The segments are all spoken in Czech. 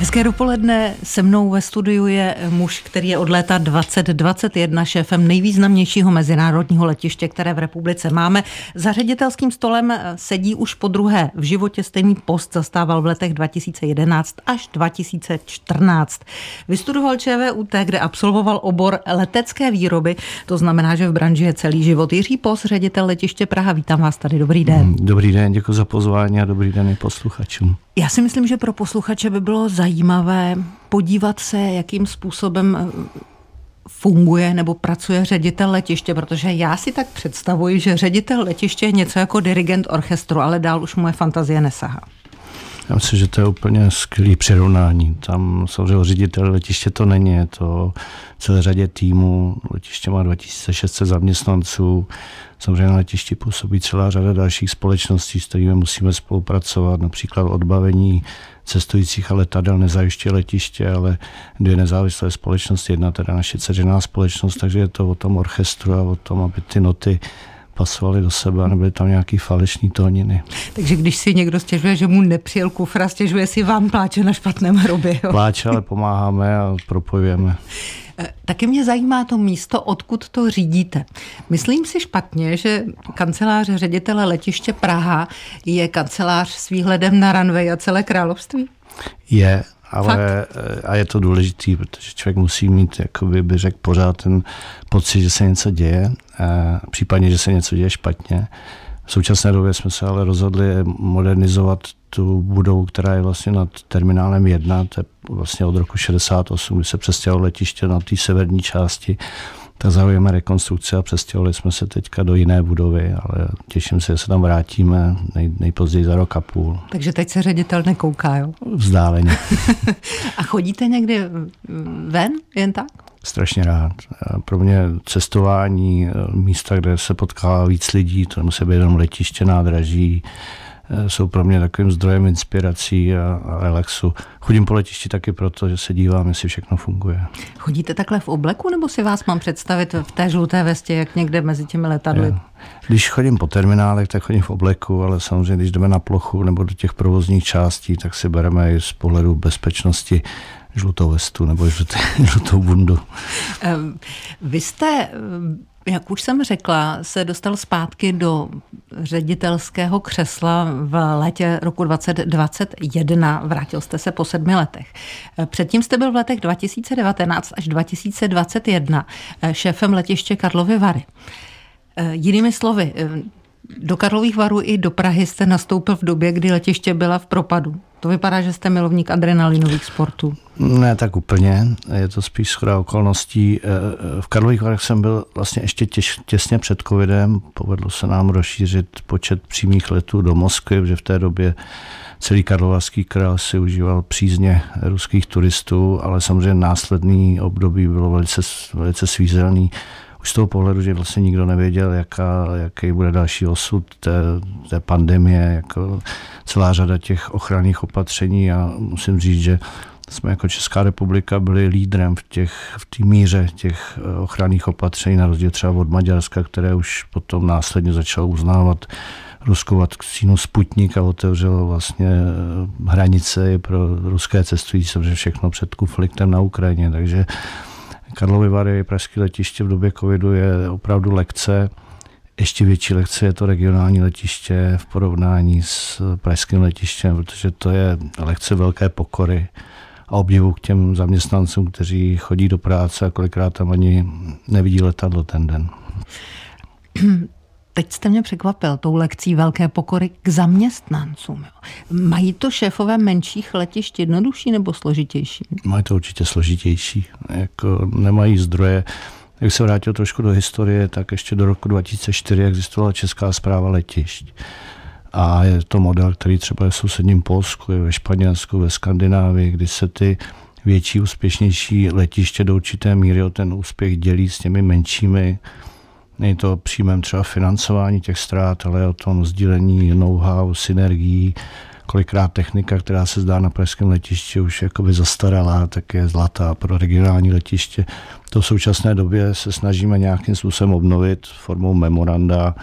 Hezké dopoledne. Se mnou ve studiu je muž, který je od léta 2021 šéfem nejvýznamnějšího mezinárodního letiště, které v republice máme. Za ředitelským stolem sedí už po druhé. V životě stejný post zastával v letech 2011 až 2014. Vystudoval ČVUT, kde absolvoval obor letecké výroby. To znamená, že v branži je celý život. Jiří Pos, ředitel letiště Praha. Vítám vás tady. Dobrý den. Dobrý den, děkuji za pozvání a dobrý den i posluchačům. Já si myslím, že pro posluchače by bylo zajímavé podívat se, jakým způsobem eh, funguje nebo pracuje ředitel letiště, protože já si tak představuji, že ředitel letiště je něco jako dirigent orchestru, ale dál už moje fantazie nesahá. Já myslím, že to je úplně skvělý přirovnání. Tam samozřejmě ředitel letiště to není, je to celé řadě týmů. Letiště má 2600 zaměstnanců. Samozřejmě na letišti působí celá řada dalších společností, s kterými musíme spolupracovat, například odbavení cestujících a letadel nezajiště letiště, ale dvě nezávislé společnosti, jedna teda naše ceřiná společnost, takže je to o tom orchestru a o tom, aby ty noty pasovaly do sebe a nebyly tam nějaký falešný tóniny. Takže když si někdo stěžuje, že mu nepřijel kufra, stěžuje si vám pláče na špatném hrobě. Jo? Pláče, ale pomáháme a propojujeme. Eh, taky mě zajímá to místo, odkud to řídíte. Myslím si špatně, že kancelář ředitele letiště Praha je kancelář s výhledem na ranvej a celé království? Je, ale Fakt? Eh, a je to důležitý, protože člověk musí mít, jakoby by řekl, pořád ten pocit, že se něco děje, a případně, že se něco děje špatně. V současné době jsme se ale rozhodli modernizovat tu budovu, která je vlastně nad terminálem 1, to je vlastně od roku 68, kdy se přestěhovalo letiště na té severní části, tak zahajujeme rekonstrukce a přestěhovali jsme se teďka do jiné budovy, ale těším se, že se tam vrátíme nej, nejpozději za rok a půl. Takže teď se ředitel nekouká, jo? Vzdáleně. a chodíte někdy ven jen tak? strašně rád. Pro mě cestování, místa, kde se potkává víc lidí, to musí být jenom letiště, nádraží, Eh, jsou pro mě takovým zdrojem inspirací a, a relaxu. Chodím po letišti taky proto, že se dívám, jestli všechno funguje. Chodíte takhle v obleku, nebo si vás mám představit v té žluté vestě, jak někde mezi těmi letadly? Když chodím po terminálech, tak chodím v obleku, ale samozřejmě, když jdeme na plochu nebo do těch provozních částí, tak si bereme i z pohledu bezpečnosti žlutou vestu nebo žlutou bundu. Vy jste jak už jsem řekla, se dostal zpátky do ředitelského křesla v létě roku 2021. Vrátil jste se po sedmi letech. Předtím jste byl v letech 2019 až 2021 šéfem letiště Karlovy Vary. Jinými slovy, do Karlových varů i do Prahy jste nastoupil v době, kdy letiště byla v propadu. To vypadá, že jste milovník adrenalinových sportů. Ne, tak úplně. Je to spíš schoda okolností. Eh, eh, v Karlových Varech jsem byl vlastně ještě těž, těsně před covidem. Povedlo se nám rozšířit počet přímých letů do Moskvy, protože v té době celý Karlovarský král si užíval přízně ruských turistů, ale samozřejmě následný období bylo velice, velice svízelný už z toho pohledu, že vlastně nikdo nevěděl, jaká, jaký bude další osud té, té pandemie, jako celá řada těch ochranných opatření. A musím říct, že jsme jako Česká republika byli lídrem v těch v té míře těch eh, ochranných opatření, na rozdíl třeba od Maďarska, které už potom následně začalo uznávat ruskou vakcínu Sputnik a otevřelo vlastně eh, hranice pro ruské cestující, samozřejmě všechno před konfliktem na Ukrajině, takže Karlovy Vary, pražské letiště v době covidu je opravdu lekce. Ještě větší lekce je to regionální letiště v porovnání s pražským letištěm, protože to je lekce velké pokory a obdivu k těm zaměstnancům, kteří chodí do práce a kolikrát tam ani nevidí letadlo ten den. Teď jste mě překvapil tou lekcí velké pokory k zaměstnancům. Mají to šéfové menších letišť jednodušší nebo složitější? Mají to určitě složitější. Jako nemají zdroje. Jak se vrátil trošku do historie, tak ještě do roku 2004 existovala Česká zpráva letišť. A je to model, který třeba je v sousedním Polsku, je ve Španělsku, ve Skandinávii, kdy se ty větší, úspěšnější letiště do určité míry o ten úspěch dělí s těmi menšími Není to příjmem třeba financování těch ztrát, ale o tom sdílení know-how, synergií, kolikrát technika, která se zdá na pražském letišti už jakoby zastaralá, tak je zlatá pro regionální letiště. To v současné době se snažíme nějakým způsobem obnovit formou memoranda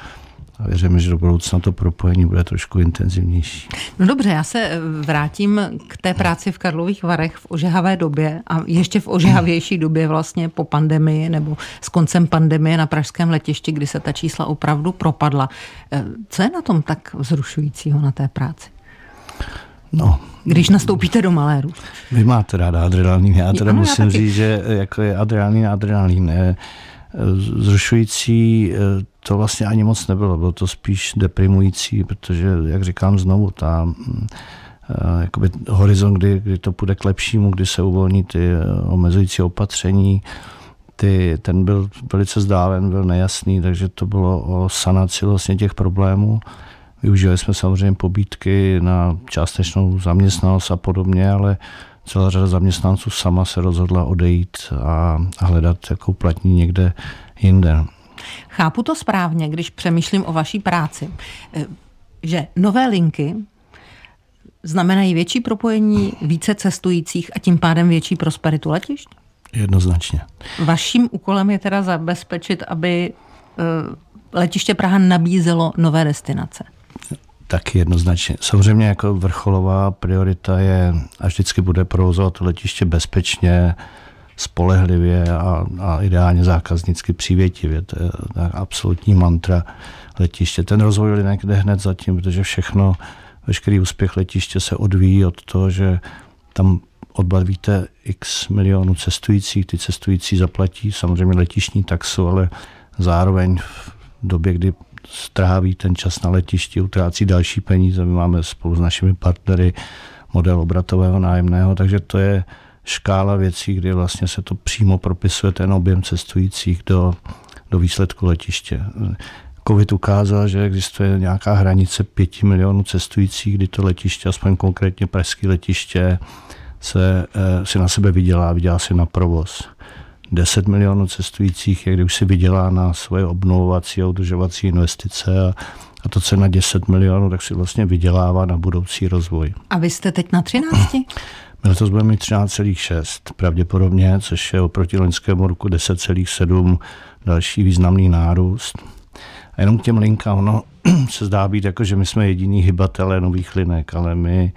a věříme, že do budoucna to propojení bude trošku intenzivnější. No dobře, já se eh, vrátím k té práci v Karlových Varech v ožehavé době a ještě v ožehavější době vlastně po pandemii nebo s koncem pandemie na pražském letišti, kdy se ta čísla opravdu propadla. Eh, co je na tom tak vzrušujícího na té práci? No, když nastoupíte do maléru. Vy máte ráda adrenalin, já teda ano, musím já říct, že jako je adrenalin, adrenalin. Ne, zrušující to vlastně ani moc nebylo, bylo to spíš deprimující, protože, jak říkám znovu, ta jakoby horizont, kdy, kdy to půjde k lepšímu, kdy se uvolní ty omezující opatření, ty, ten byl velice zdálen, byl nejasný, takže to bylo o sanaci vlastně těch problémů. Využili jsme samozřejmě pobídky na částečnou zaměstnanost a podobně, ale celá řada zaměstnanců sama se rozhodla odejít a, hledat jako platní někde jinde. Chápu to správně, když přemýšlím o vaší práci, eh, že nové linky znamenají větší propojení, více cestujících a tím pádem větší prosperitu letišť? Jednoznačně. Vaším úkolem je teda zabezpečit, aby eh, letiště Praha nabízelo nové destinace. Tak jednoznačně. Samozřejmě jako vrcholová priorita je a vždycky bude provozovat letiště bezpečně, spolehlivě a, a ideálně zákaznicky přívětivě. To je absolutní mantra letiště. Ten rozvoj linek jde hned zatím, protože všechno, veškerý úspěch letiště se odvíjí od toho, že tam odbavíte x milionů cestujících, ty cestující zaplatí samozřejmě letišní taxu, ale zároveň v době, kdy stráví ten čas na letišti, utrácí další peníze. My máme spolu s našimi partnery model obratového nájemného, takže to je škála věcí, kdy vlastně se to přímo propisuje ten objem cestujících do, do výsledku letiště. Covid ukázal, že existuje nějaká hranice pěti milionů cestujících, kdy to letiště, aspoň konkrétně pražské letiště, se, eh, si na sebe vydělá, vydělá si na provoz. 10 milionů cestujících je, kdy už si vydělá na svoje obnovovací a udržovací investice a, a to, co je na 10 milionů, tak si vlastně vydělává na budoucí rozvoj. A vy jste teď na 13? My letos budeme mít 13,6 pravděpodobně, což je oproti loňskému roku 10,7 další významný nárůst. A jenom k těm linkám, ono se zdá být jako, že my jsme jediní hybatelé nových linek, ale my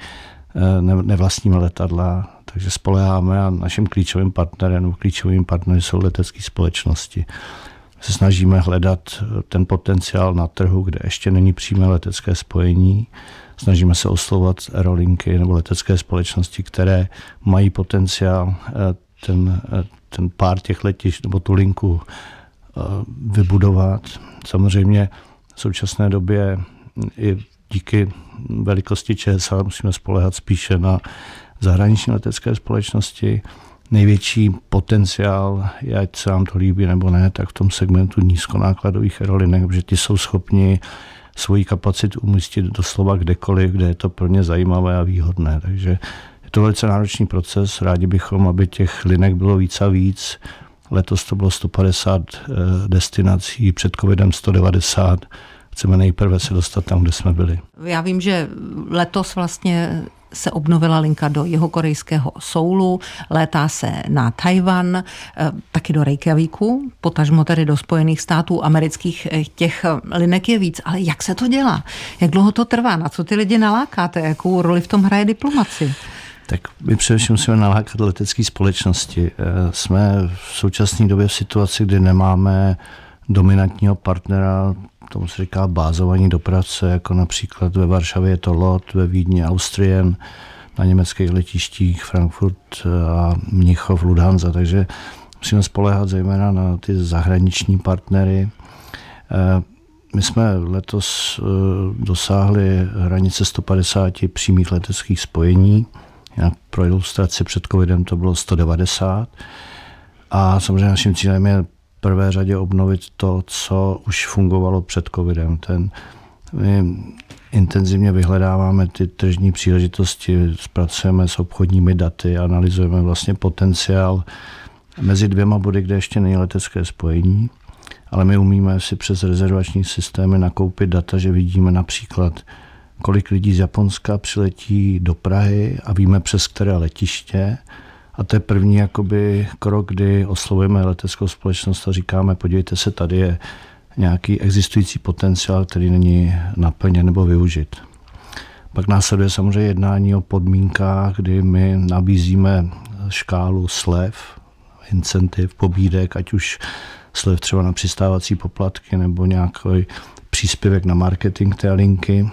eh, nevlastníme letadla, takže spoleháme a naším klíčovým partnerem klíčovým partnery jsou letecké společnosti. Se snažíme hledat ten potenciál na trhu, kde ještě není přímé letecké spojení. Snažíme se oslovovat aerolinky nebo letecké společnosti, které mají potenciál eh, ten, eh, ten pár těch letišť nebo tu linku eh, vybudovat. Samozřejmě v současné době i díky velikosti ČSA musíme spolehat spíše na zahraniční letecké společnosti. Největší potenciál, ať se vám to líbí nebo ne, tak v tom segmentu nízkonákladových aerolinek, protože ti jsou schopni svoji kapacitu umístit doslova kdekoliv, kde je to pro ně zajímavé a výhodné. Takže je to velice náročný proces. Rádi bychom, aby těch linek bylo víc a víc. Letos to bylo 150 eh, destinací, před covidem 190 chceme nejprve se dostat tam, kde jsme byli. Já vím, že letos vlastně se obnovila linka do jeho korejského Soulu, létá se na Tajvan, eh, taky do Reykjavíku, potažmo tedy do Spojených států amerických. Eh, těch linek je víc, ale jak se to dělá? Jak dlouho to trvá? Na co ty lidi nalákáte? Jakou roli v tom hraje diplomaci? Tak my především musíme nalákat letecké společnosti. Eh, jsme v současné době v situaci, kdy nemáme dominantního partnera tomu se říká bázovaní dopravce, jako například ve Varšavě je to LOT, ve Vídni Austrian, na německých letištích Frankfurt a Mnichov, Ludanza, takže musíme spolehat zejména na ty zahraniční partnery. Eh, my jsme letos eh, dosáhli hranice 150 přímých leteckých spojení. Pro ilustraci před covidem to bylo 190. A samozřejmě naším cílem je prvé řadě obnovit to, co už fungovalo před covidem. Ten, my intenzivně vyhledáváme ty tržní příležitosti, zpracujeme s obchodními daty, analyzujeme vlastně potenciál mezi dvěma body, kde ještě není letecké spojení, ale my umíme si přes rezervační systémy nakoupit data, že vidíme například, kolik lidí z Japonska přiletí do Prahy a víme přes které letiště a to je první jakoby krok, kdy oslovujeme leteckou společnost a říkáme, podívejte se, tady je nějaký existující potenciál, který není naplněn nebo využit. Pak následuje samozřejmě jednání o podmínkách, kdy my nabízíme škálu slev, incentiv, pobídek, ať už slev třeba na přistávací poplatky nebo nějaký příspěvek na marketing té linky.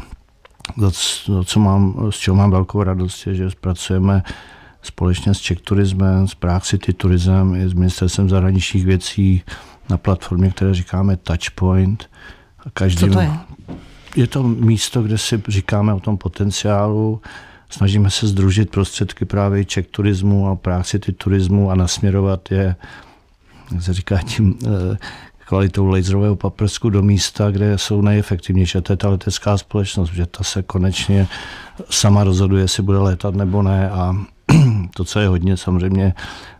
To, co mám, z čeho mám velkou radost, je, že pracujeme společně s Czech Turismem, s Prague City Turismem i s ministerstvem zahraničních věcí na platformě, které říkáme Touchpoint. Každý, Co to je? Je to místo, kde si říkáme o tom potenciálu, snažíme se združit prostředky právě Czech turismu a Prague City turismu a nasměrovat je, jak se říká, tím eh, kvalitou laserového paprsku do místa, kde jsou nejefektivnější. A to je ta letecká společnost, že ta se konečně sama rozhoduje, jestli bude létat nebo ne. A to, co je hodně samozřejmě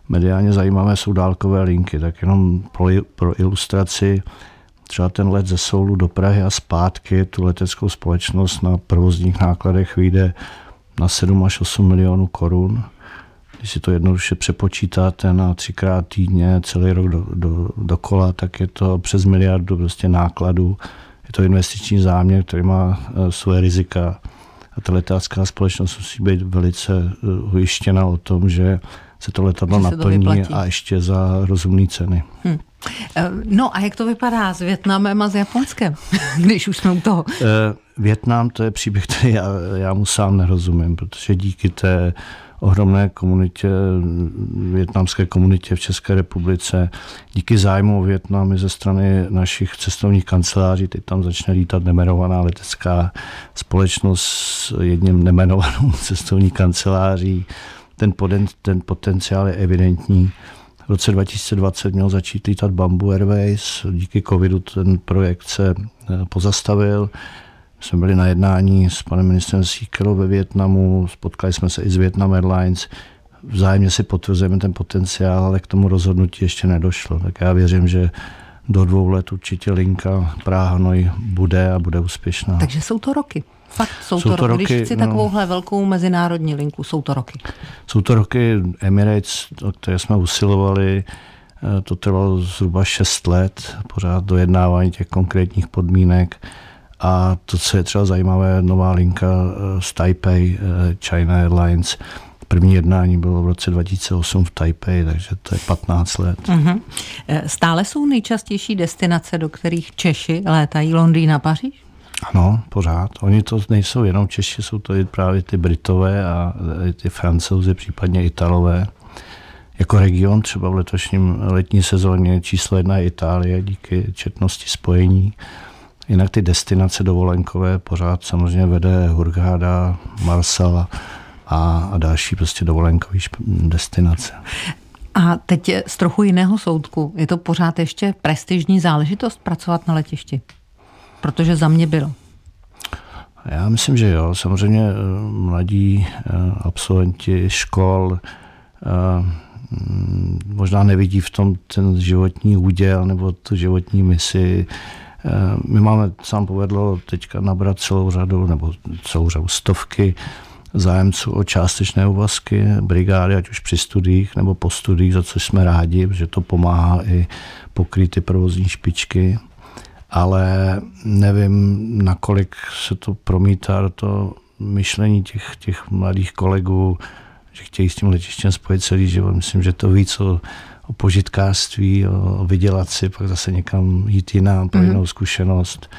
mediálně zajímavé, jsou dálkové linky. Tak jenom pro, pro ilustraci, třeba ten let ze Soulu do Prahy a zpátky tu leteckou společnost na provozních nákladech vyjde na 7 až 8 milionů korun. Když si to jednoduše přepočítáte na třikrát týdně, celý rok do, do, dokola, tak je to přes miliardu prostě nákladů. Je to investiční záměr, který má uh, svoje rizika. A ta letácká společnost musí být velice uh, ujištěna o tom, že se to letadlo naplní to a ještě za rozumné ceny. Hmm. No a jak to vypadá s Větnamem a s Japonskem, když už jsme u toho? Větnam to je příběh, který já, já mu sám nerozumím, protože díky té ohromné komunitě, větnamské komunitě v České republice. Díky zájmu o Větnam ze strany našich cestovních kanceláří, teď tam začne lítat nemenovaná letecká společnost s jedním nemenovanou cestovní kanceláří. Ten, poten, ten potenciál je evidentní. V roce 2020 měl začít lítat Bamboo Airways, díky covidu ten projekt se eh, pozastavil jsme byli na jednání s panem ministrem Síkelou ve Větnamu, spotkali jsme se i s Vietnam Airlines, vzájemně si potvrzujeme ten potenciál, ale k tomu rozhodnutí ještě nedošlo. Tak já věřím, že do dvou let určitě linka Praha-Hanoj bude a bude úspěšná. Takže jsou to roky. Fakt jsou, jsou to, to roky. Když chci no, takovouhle velkou mezinárodní linku, jsou to roky. Jsou to roky Emirates, o které jsme usilovali. Eh, to trvalo zhruba 6 let, pořád dojednávání těch konkrétních podmínek. A to, co je třeba zajímavé, nová linka eh, z Taipei, eh, China Airlines, První jednání bylo v roce 2008 v Taipei, takže to je 15 let. Uh-huh. Stále jsou nejčastější destinace, do kterých Češi létají Londýn a Paříž? Ano, pořád. Oni to nejsou jenom Češi, jsou to i právě ty Britové a ty Francouzi, případně Italové. Jako region třeba v letošním letní sezóně číslo jedna je Itálie díky četnosti spojení. Jinak ty destinace dovolenkové pořád samozřejmě vede Hurghada, Marsala a, a další prostě dovolenkové destinace. A teď z trochu jiného soudku. Je to pořád ještě prestižní záležitost pracovat na letišti? Protože za mě bylo. Já myslím, že jo. Samozřejmě eh, mladí eh, absolventi škol eh, mm, možná nevidí v tom ten životní úděl nebo tu životní misi my máme, sám povedlo, teďka nabrat celou řadu, nebo celou řadu stovky zájemců o částečné úvazky, brigády, ať už při studiích nebo po studiích, za co jsme rádi, že to pomáhá i pokrýt ty provozní špičky, ale nevím, nakolik se to promítá do toho myšlení těch, těch mladých kolegů, že chtějí s tím letištěm spojit celý život. Myslím, že to víc o o požitkářství, o vydělat si, pak zase někam jít jinam pro mm-hmm. jinou zkušenost.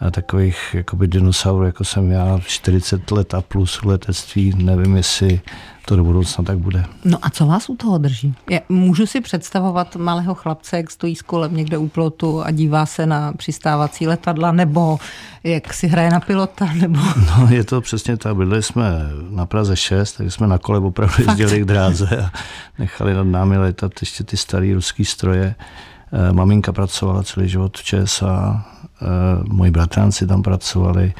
A takových jakoby dinosaurů, jako jsem já, 40 let a plus letectví, nevím, jestli to do budoucna tak bude. No a co vás u toho drží? Je, můžu si představovat malého chlapce, jak stojí s kolem někde u plotu a dívá se na přistávací letadla, nebo jak si hraje na pilota, nebo... No je to přesně tak. Byli jsme na Praze 6, tak jsme na kole opravdu jezdili k dráze a nechali nad námi letat ještě ty staré ruské stroje. Eh, maminka pracovala celý život v ČSA, eh, moji bratranci tam pracovali.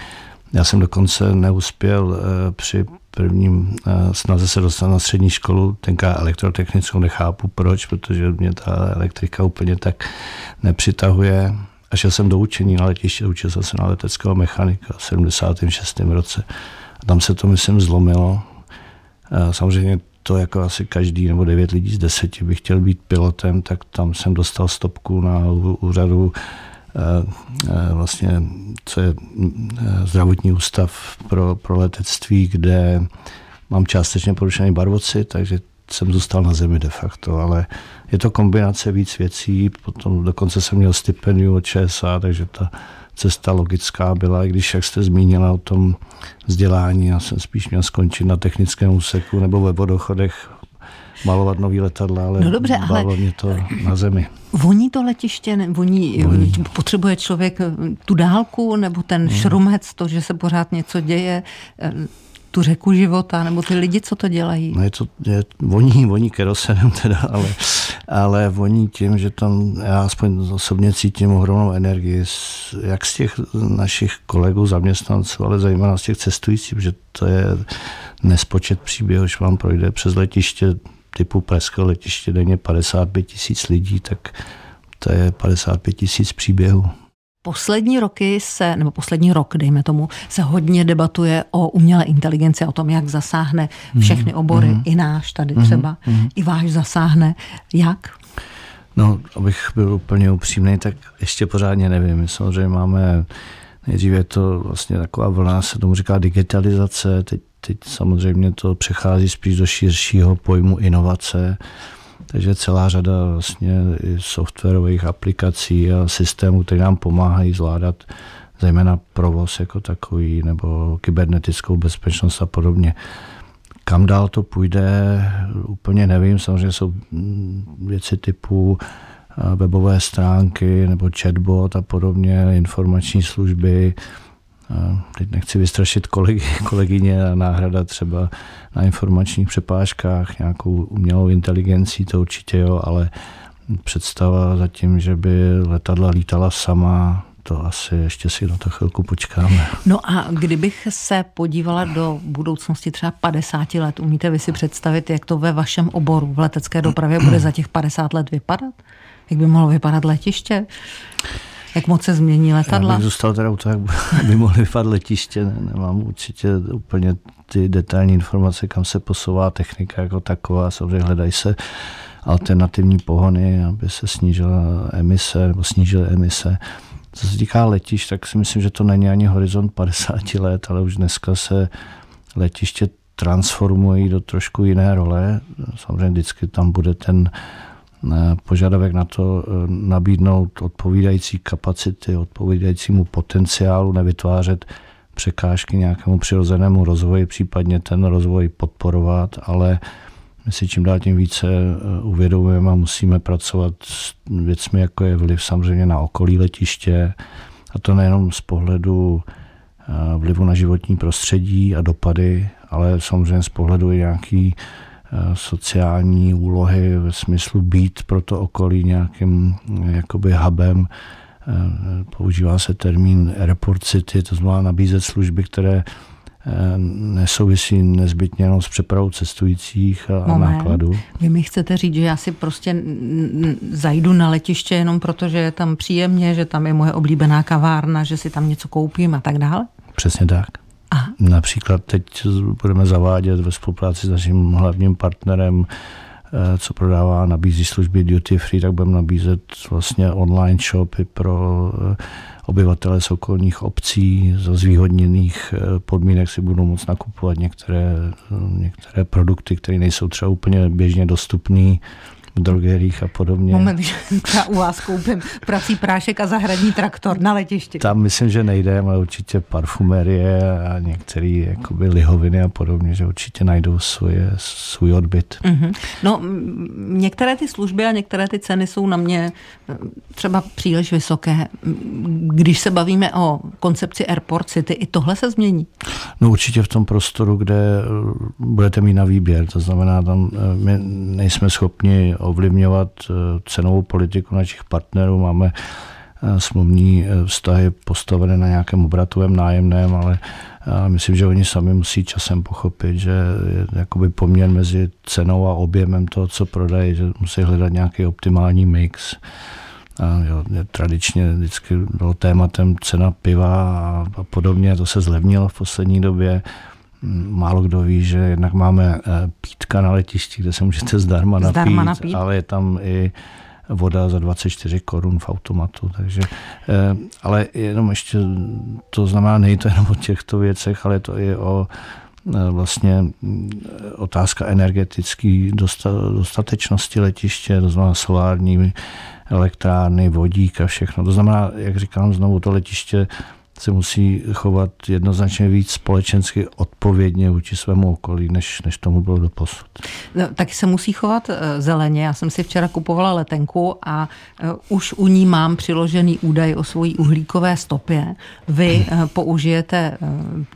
Já jsem dokonce neuspěl eh, při prvním snaze se dostat na střední školu, tenká elektrotechnickou, nechápu proč, protože mě ta elektrika úplně tak nepřitahuje. A šel jsem do učení na letiště, učil jsem se na leteckého mechanika v 76. roce. A tam se to, myslím, zlomilo. Samozřejmě to jako asi každý nebo devět lidí z deseti by chtěl být pilotem, tak tam jsem dostal stopku na úřadu vlastně, co je zdravotní ústav pro, pro letectví, kde mám částečně porušený barvoci, takže jsem zůstal na zemi de facto, ale je to kombinace víc věcí, potom dokonce jsem měl stipendium od ČSA, takže ta cesta logická byla, i když, jak jste zmínila o tom vzdělání, já jsem spíš měl skončit na technickém úseku nebo ve vodochodech malovat nový letadla, ale, no dobře, ale mě to na zemi. Voní to letiště, ne, voní, voní, potřebuje člověk tu dálku nebo ten hmm. šrumec, to, že se pořád něco děje, tu řeku života, nebo ty lidi, co to dělají? No je to, je, voní, voní kerosenem teda, ale, ale voní tím, že tam já aspoň osobně cítím ohromnou energii, jak z těch našich kolegů, zaměstnanců, ale zejména z těch cestujících, že to je nespočet příběhů, když vám projde přes letiště typu Pražského letiště denně 55 tisíc lidí, tak to je 55 tisíc příběhů. Poslední roky se, nebo poslední rok, dejme tomu, se hodně debatuje o umělé inteligenci, o tom, jak zasáhne všechny mhm, obory, mm-hmm. i náš tady mhm, třeba, mm-hmm. i váš zasáhne. Jak? No, abych byl úplně upřímný, tak ještě pořádně nevím. My samozřejmě máme, nejdříve je to vlastně taková vlna, se tomu říká digitalizace, teď, teď samozřejmě to přechází spíš do širšího pojmu inovace. Takže celá řada vlastně softwarových aplikací a systémů, které nám pomáhají zvládat zejména provoz jako takový, nebo kybernetickou bezpečnost a podobně. Kam dál to půjde, úplně nevím. Samozřejmě jsou věci typu eh, webové stránky nebo chatbot a podobně, informační služby, teď nechci vystrašit kolegy, kolegyně náhrada třeba na informačních přepážkách, nějakou umělou inteligencí, to určitě jo, ale představa zatím, že by letadla lítala sama, to asi ještě si na to chvilku počkáme. No a kdybych se podívala do budoucnosti třeba 50 let, umíte vy si představit, jak to ve vašem oboru v letecké dopravě bude za těch 50 let vypadat? Jak by mohlo vypadat letiště? Jak moc se změní letadla? Já bych zůstal teda u toho, jak by mohly vypadat letiště. Nemám určitě úplně ty detailní informace, kam se posouvá technika jako taková. Samozřejmě hledají se alternativní pohony, aby se snížila emise nebo snížily emise. Co se týká letišť, tak si myslím, že to není ani horizont 50 let, ale už dneska se letiště transformují do trošku jiné role. Samozřejmě vždycky tam bude ten požadavek na to eh, nabídnout odpovídající kapacity, odpovídajícímu potenciálu, nevytvářet překážky nějakému přirozenému rozvoji, případně ten rozvoj podporovat, ale my si čím dál tím více eh, uvědomujeme a musíme pracovat s věcmi, jako je vliv samozřejmě na okolí letiště, a to nejenom z pohledu eh, vlivu na životní prostředí a dopady, ale samozřejmě z pohledu i nějaký sociální úlohy ve smyslu být pro to okolí nějakým jakoby hubem. Eh, používá se termín airport city, to znamená nabízet služby, které eh, nesouvisí nezbytně jenom s přepravou cestujících a Moment. nákladů. Vy mi chcete říct, že já si prostě zajdu na letiště jenom proto, že je tam příjemně, že tam je moje oblíbená kavárna, že si tam něco koupím a tak dále? Přesně tak. Aha. Například teď budeme zavádět ve spolupráci s naším hlavním partnerem, eh, co prodává, nabízí služby duty free, tak budeme nabízet vlastně online shopy pro eh, obyvatele z okolních obcí za zvýhodněných eh, podmínek si budou moct nakupovat některé, některé produkty, které nejsou třeba úplně běžně dostupné drogerích a podobně. Moment, já u vás koupím prací prášek a zahradní traktor na letišti. Tam myslím, že nejde, ale určitě parfumerie a některé jakoby lihoviny a podobně, že určitě najdou svoje, svůj odbyt. Mm-hmm. No, některé ty služby a některé ty ceny jsou na mě třeba příliš vysoké. Když se bavíme o koncepci Airport City, i tohle se změní? No určitě v tom prostoru, kde budete mít na výběr, to znamená, tam my nejsme schopni ovlivňovat eh, cenovou politiku našich partnerů. Máme eh, smluvní eh, vztahy postavené na nějakém obratovém nájemném, ale myslím, že oni sami musí časem pochopit, že je jakoby poměr mezi cenou a objemem toho, co prodají, že musí hledat nějaký optimální mix. A jo, tradičně vždycky bylo tématem cena piva a, a podobně, to se zlevnilo v poslední době málo kdo ví, že jednak máme eh, pítka na letišti, kde se můžete zdarma napít, zdarma napít. ale je tam i voda za 24 korun v automatu. Takže, ale jenom ještě, to znamená, nejde to jenom o těchto věcech, ale to je o vlastně otázka energetické dostatečnosti letiště, to znamená solární elektrárny, vodík a všechno. To znamená, jak říkám znovu, to letiště se musí chovat jednoznačně víc společensky odpovědně vůči svému okolí, než, než tomu bylo do posud. No, taky se musí chovat eh, zeleně. Já jsem si včera kupovala letenku a uh, už u ní mám přiložený údaj o svojí uhlíkové stopě. Vy uh, použijete,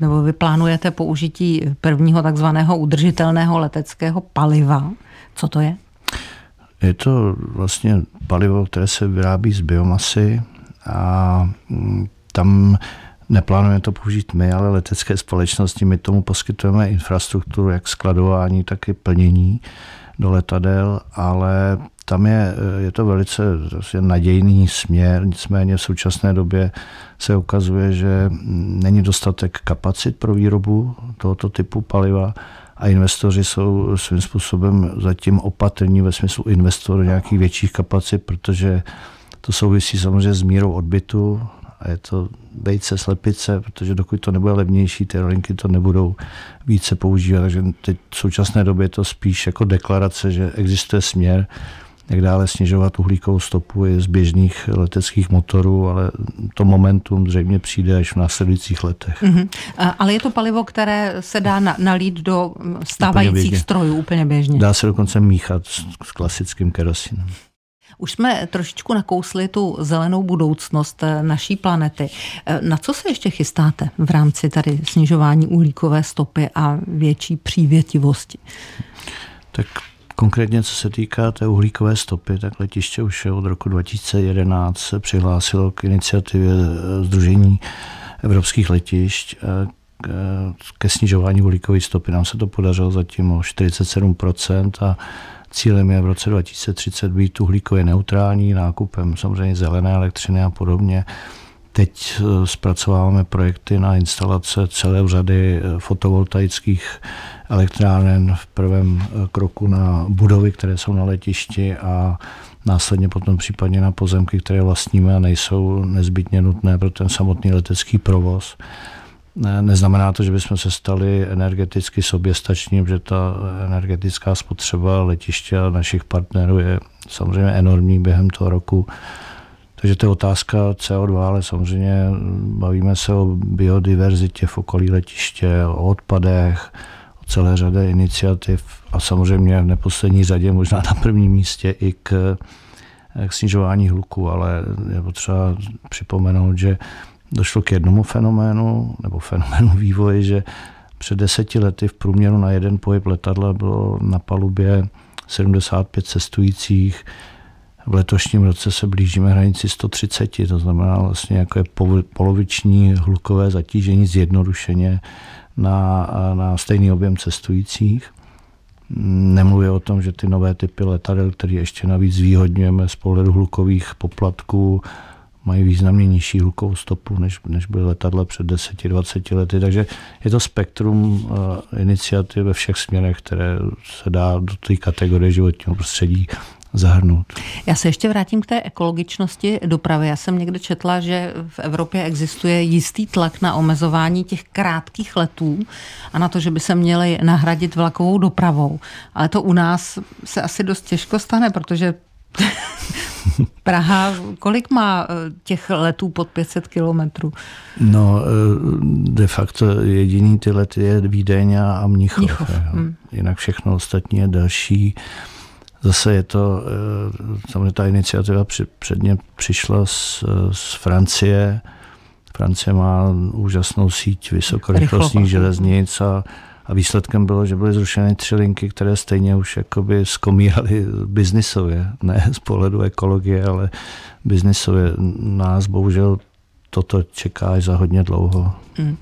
nebo vy plánujete použití prvního takzvaného udržitelného leteckého paliva. Co to je? Je to vlastně palivo, které se vyrábí z biomasy a mm, tam neplánujeme to použít my, ale letecké společnosti. My tomu poskytujeme infrastrukturu, jak skladování, tak i plnění do letadel, ale tam je, je to velice vlastně nadějný směr, nicméně v současné době se ukazuje, že není dostatek kapacit pro výrobu tohoto typu paliva a investoři jsou svým způsobem zatím opatrní ve smyslu investor do nějakých větších kapacit, protože to souvisí samozřejmě s mírou odbytu a je to vejce, slepice, protože dokud to nebude levnější, ty rolinky to nebudou více používat. Takže teď v současné době je to spíš jako deklarace, že existuje směr, jak dále snižovat uhlíkovou stopu i z běžných leteckých motorů, ale to momentum zřejmě přijde až v následujících letech. Mm-hmm. Ale je to palivo, které se dá nalít do stávajících úplně strojů úplně běžně? Dá se dokonce míchat s, s klasickým kerosinem. Už jsme trošičku nakousli tu zelenou budoucnost eh, naší planety. Eh, na co se ještě chystáte v rámci tady snižování uhlíkové stopy a větší přívětivosti? Tak Konkrétně, co se týká té uhlíkové stopy, tak letiště už od roku 2011 se přihlásilo k iniciativě Združení evropských letišť eh, ke snižování uhlíkové stopy. Nám se to podařilo zatím o 47% a cílem je v roce 2030 být uhlíkově neutrální nákupem samozřejmě zelené elektřiny a podobně. Teď eh, zpracováváme projekty na instalace celé řady eh, fotovoltaických elektráren v prvém eh, kroku na budovy, které jsou na letišti a následně potom případně na pozemky, které vlastníme a nejsou nezbytně nutné pro ten samotný letecký provoz. Neznamená to, že bychom se stali energeticky soběstační, protože ta energetická spotřeba letiště a našich partnerů je samozřejmě enormní během toho roku. Takže to je otázka CO2, ale samozřejmě bavíme se o biodiverzitě v okolí letiště, o odpadech, o celé řadě iniciativ a samozřejmě v neposlední řadě, možná na prvním místě i k, k snižování hluku, ale je potřeba připomenout, že došlo k jednomu fenoménu, nebo fenoménu vývoje, že před deseti lety v průměru na jeden pohyb letadla bylo na palubě 75 cestujících, v letošním roce se blížíme hranici 130, to znamená vlastně jako je poloviční hlukové zatížení zjednodušeně na, na stejný objem cestujících. Nemluví o tom, že ty nové typy letadel, které ještě navíc výhodňujeme z pohledu hlukových poplatků, mají významně nižší hlukovou stopu, než, než byly letadla před 10-20 lety. Takže je to spektrum uh, iniciativ ve všech směrech, které se dá do té kategorie životního prostředí zahrnout. Já se ještě vrátím k té ekologičnosti dopravy. Já jsem někde četla, že v Evropě existuje jistý tlak na omezování těch krátkých letů a na to, že by se měly nahradit vlakovou dopravou. Ale to u nás se asi dost těžko stane, protože Praha, kolik má eh, těch letů pod 500 kilometrů? No, eh, de facto jediný ty lety je Vídeň a Mnichov. Mnichov. Hmm. Jinak všechno ostatní je další. Zase je to, eh, samozřejmě ta iniciativa předně přišla z, z Francie. Francie má úžasnou síť vysokorychlostních železnic a a výsledkem bylo, že byly zrušeny tři linky, které stejně už jakoby skomíraly biznisově, ne z pohledu ekologie, ale biznisově. Nás bohužel toto čeká až za hodně dlouho. Hmm.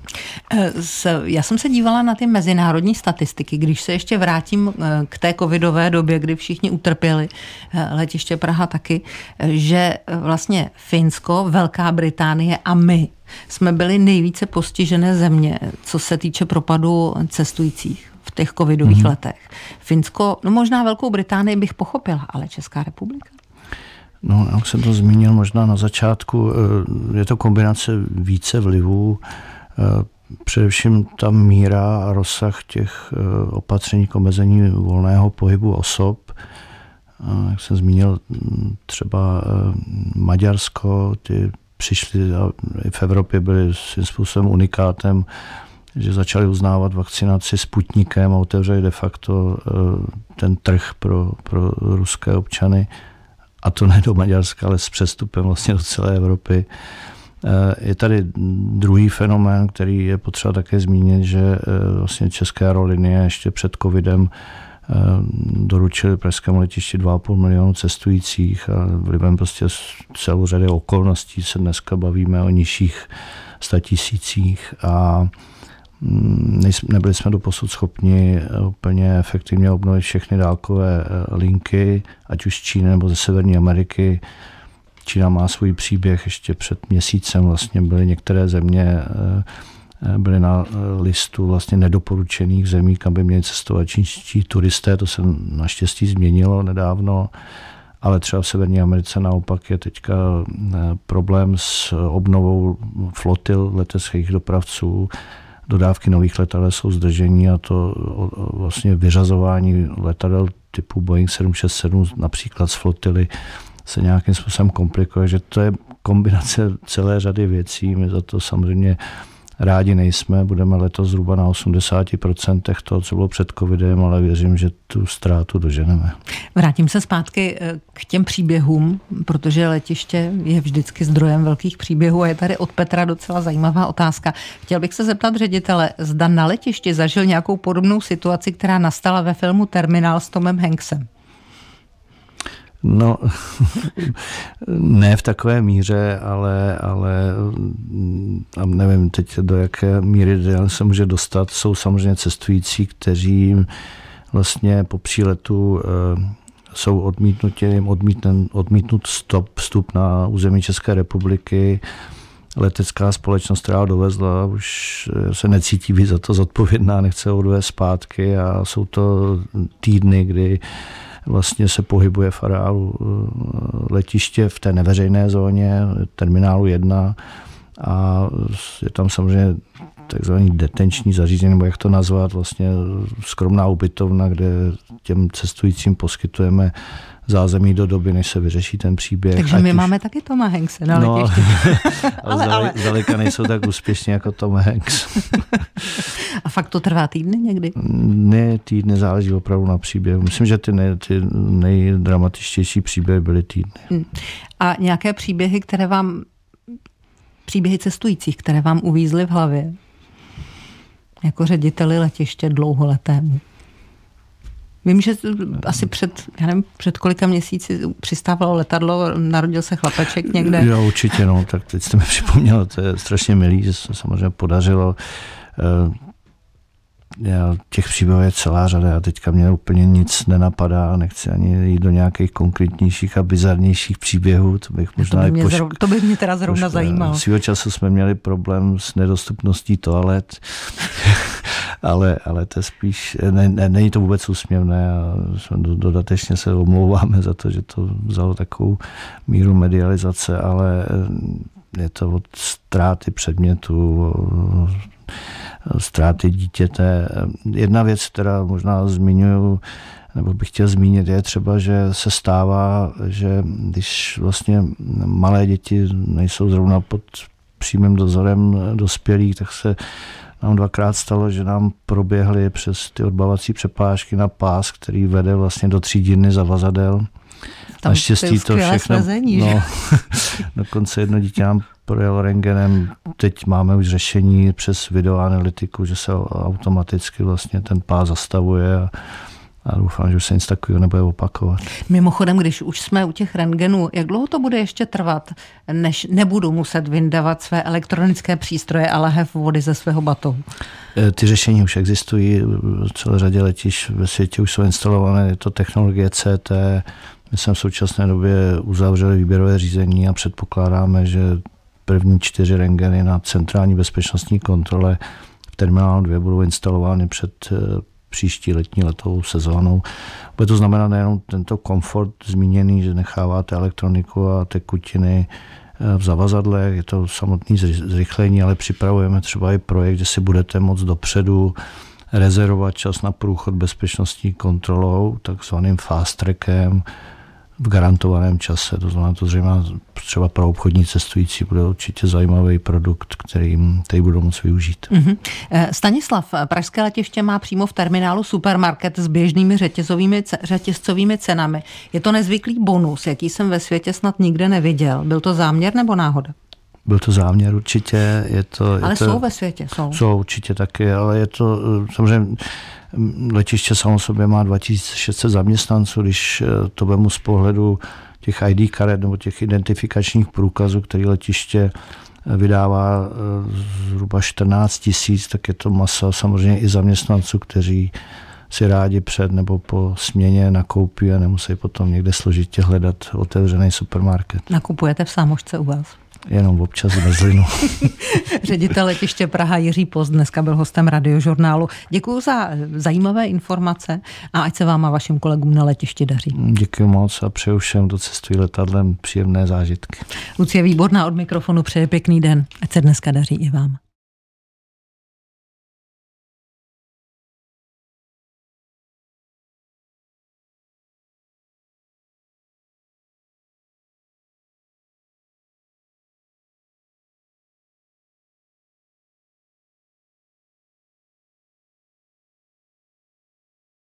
Já jsem se dívala na ty mezinárodní statistiky, když se ještě vrátím eh, k té covidové době, kdy všichni utrpěli, eh, letiště Praha taky, že vlastně Finsko, Velká Británie a my jsme byli nejvíce postižené země, co se týče propadu cestujících v těch covidových mm-hmm. letech. Finsko, no možná Velkou Británii bych pochopila, ale Česká republika? No, jak jsem to zmínil možná na začátku, eh, je to kombinace více vlivů. Eh, především ta míra a rozsah těch eh, opatření k omezení volného pohybu osob. Jak jsem zmínil, třeba Maďarsko, ty přišli a v Evropě byli svým způsobem unikátem, že začali uznávat vakcinaci Sputnikem a otevřeli de facto ten trh pro, pro ruské občany a to ne do Maďarska, ale s přestupem vlastně do celé Evropy. Eh, je tady druhý fenomén, který je potřeba také zmínit, že eh, vlastně české aerolinie ještě před covidem eh, doručili pražskému letišti 2,5 milionu cestujících a vlivem prostě celou řady okolností se dneska bavíme o nižších statisících a nebyli jsme do posud schopni eh, úplně efektivně obnovit všechny dálkové eh, linky, ať už z Číny nebo ze Severní Ameriky. Čína má svůj příběh, ještě před měsícem vlastně byly některé země eh, byly na listu vlastně nedoporučených zemí, kam by měli cestovat čínští turisté, to se naštěstí změnilo nedávno, ale třeba v Severní Americe naopak je teďka problém s obnovou flotil leteckých dopravců, dodávky nových letadel jsou zdržení a to vlastně vyřazování letadel typu Boeing 767 například z flotily se nějakým způsobem komplikuje, že to je kombinace celé řady věcí. My za to samozřejmě rádi nejsme, budeme letos zhruba na 80% toho, co bylo před covidem, ale věřím, že tu ztrátu doženeme. Vrátím se zpátky eh, k těm příběhům, protože letiště je vždycky zdrojem velkých příběhů a je tady od Petra docela zajímavá otázka. Chtěl bych se zeptat ředitele, zda na letišti zažil nějakou podobnou situaci, která nastala ve filmu Terminál s Tomem Hanksem. No, ne v takové míře, ale, ale a nevím teď do jaké míry se může dostat. Jsou samozřejmě cestující, kteří vlastně po příletu eh, jsou odmítnutí, jim odmítnen, odmítnut stop, vstup na území České republiky. Letecká společnost, která dovezla, už se necítí být za to zodpovědná, nechce odvést zpátky a jsou to týdny, kdy vlastně se pohybuje v areálu eh, letiště v té neveřejné zóně, terminálu 1 a je tam samozřejmě takzvaný detenční zařízení, nebo jak to nazvat, vlastně skromná ubytovna, kde těm cestujícím poskytujeme zázemí do doby, než se vyřeší ten příběh. Takže my už... máme taky Toma Hankse na no, letišti. ale, ale, zdaleka nejsou tak úspěšní jako Tom Hanks. A fakt to trvá týdny někdy? Ne, týdny záleží opravdu na příběhu. Myslím, že ty, nej, ty nejdramatičtější příběhy byly týdny. Hmm. A nějaké příběhy, které vám, příběhy cestujících, které vám uvízly v hlavě? Jako řediteli letiště dlouholetému? Vím, že asi před, já nevím, před kolika měsíci přistávalo letadlo, narodil se chlapeček někde. Jo, určitě, no, tak teď jste mi připomněl, to je strašně milý, že se samozřejmě podařilo. Eh, já, těch příběhů je celá řada a teďka mě úplně nic nenapadá, nechci ani jít do nějakých konkrétnějších a bizarnějších příběhů, to bych možná to by mě, pošk... zrov, to by mě teda zrovna pošk... zajímalo. Svýho času jsme měli problém s nedostupností toalet, ale, ale to je spíš, ne, ne, není to vůbec úsměvné a dodatečně se omlouváme za to, že to vzalo takovou míru medializace, ale je to od ztráty předmětu, ztráty dítěte. Jedna věc, která možná zmiňuju, nebo bych chtěl zmínit, je třeba, že se stává, že když vlastně malé děti nejsou zrovna pod přímým dozorem dospělých, tak se nám dvakrát stalo, že nám proběhly přes ty odbavací přepážky na pás, který vede vlastně do třídiny zavazadel. Tam Naštěstí to všechno. Svezení, no, dokonce jedno dítě nám projel rengenem. Teď máme už řešení přes videoanalytiku, že se automaticky vlastně ten pás zastavuje a a doufám, že už se nic takového nebude opakovat. Mimochodem, když už jsme u těch rengenů, jak dlouho to bude ještě trvat, než nebudu muset vyndavat své elektronické přístroje a lahev vody ze svého batohu? E, ty řešení už existují, v celé řadě letiš ve světě už jsou instalované, je to technologie CT, my jsme v současné době uzavřeli výběrové řízení a předpokládáme, že první čtyři rengeny na centrální bezpečnostní kontrole v terminálu 2 budou instalovány před příští letní letovou sezónou. Bude to znamenat nejenom tento komfort zmíněný, že necháváte elektroniku a tekutiny eh, v zavazadle, je to samotný zrychlení, ale připravujeme třeba i projekt, kde si budete moct dopředu rezervovat čas na průchod bezpečnostní kontrolou, takzvaným fast trackem, v garantovaném čase. To znamená, to zřejmě třeba pro obchodní cestující bude určitě zajímavý produkt, který, který budou moct využít. Mm-hmm. Stanislav, Pražské letiště má přímo v terminálu supermarket s běžnými řetězovými, řetězcovými cenami. Je to nezvyklý bonus, jaký jsem ve světě snad nikde neviděl. Byl to záměr nebo náhoda? Byl to záměr určitě. Je to, ale je to, jsou ve světě, jsou. Jsou určitě taky, ale je to samozřejmě letiště samo sobě má 2600 zaměstnanců, když eh, to vemu z pohledu těch ID karet nebo těch identifikačních průkazů, který letiště eh, vydává eh, zhruba 14 tisíc, tak je to masa samozřejmě i zaměstnanců, kteří si rádi před nebo po směně nakoupí a nemusí potom někde složitě hledat otevřený supermarket. Nakupujete v sámošce u vás? Jenom občas ve Zlinu. Ředitel letiště Praha Jiří Post dneska byl hostem radiožurnálu. Děkuji za zajímavé informace a ať se vám a vašim kolegům na letišti daří. Děkuji moc a přeju všem, kdo cestují letadlem, příjemné zážitky. Lucie Výborná od mikrofonu přeje pěkný den. Ať se dneska daří i vám.